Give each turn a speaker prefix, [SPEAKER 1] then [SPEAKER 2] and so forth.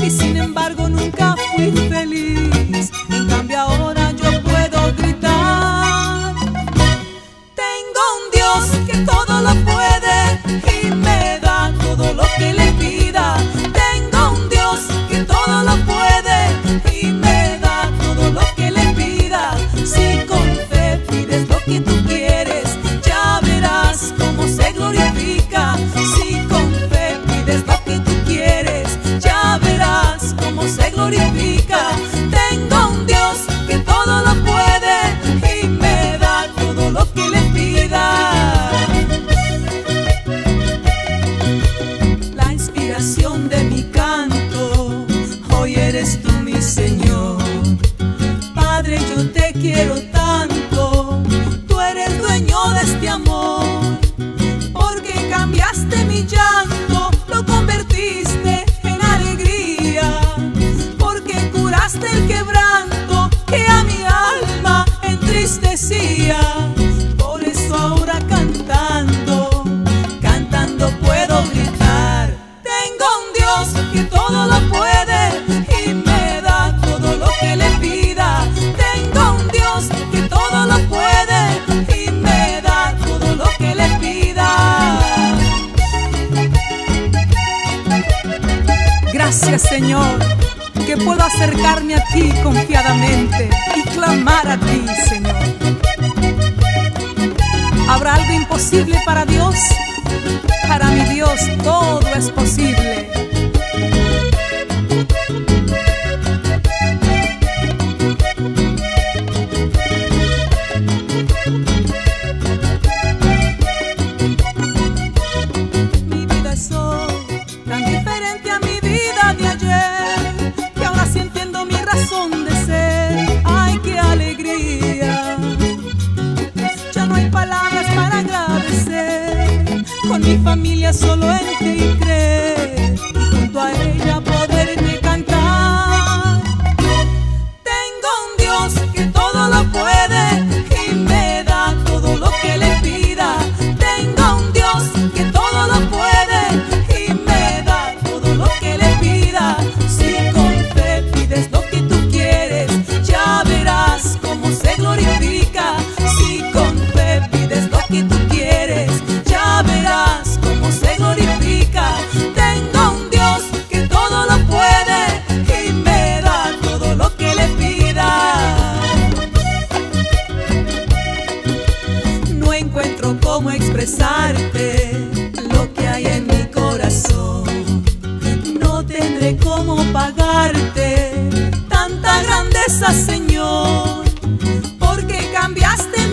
[SPEAKER 1] y sin embargo nunca fui feliz. eres tú mi Señor. Padre, yo te quiero tanto, tú eres dueño de este amor, porque cambiaste mi llanto, lo convertiste en alegría, porque curaste el quebranto que a mi alma entristecía. Por eso ahora cantando, cantando puedo gritar, tengo un Dios que todo lo puede. Gracias Señor, que puedo acercarme a ti confiadamente y clamar a ti, Señor. ¿Habrá algo imposible para Dios? Para mi Dios todo es posible. Familia solo en ti y lo que hay en mi corazón. No tendré cómo pagarte tanta grandeza, Señor, porque cambiaste